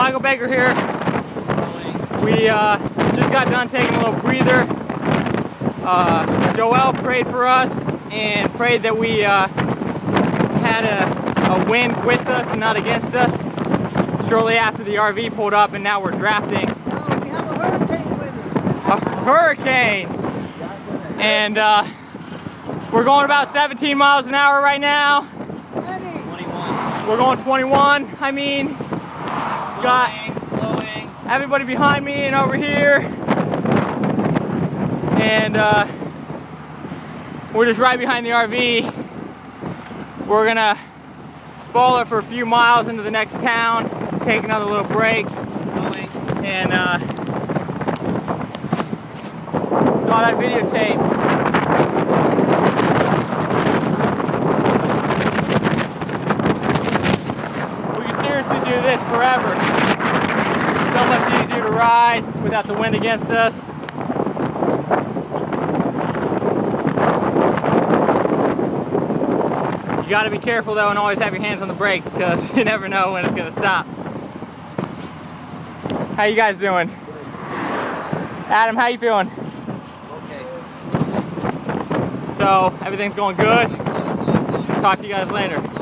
Michael Baker here. We uh, just got done taking a little breather. Uh, Joel prayed for us and prayed that we uh, had a, a wind with us not against us. Shortly after the RV pulled up and now we're drafting. Oh, we have a hurricane with us. A hurricane! And uh, we're going about 17 miles an hour right now. 21. We're going 21. I mean, got slowing. everybody behind me and over here. And uh, we're just right behind the RV. We're gonna follow it for a few miles into the next town, take another little break, and uh, got that videotape. Do this forever. So much easier to ride without the wind against us. You gotta be careful though and always have your hands on the brakes because you never know when it's gonna stop. How you guys doing? Adam, how you feeling? Okay. So, everything's going good. Talk to you guys later.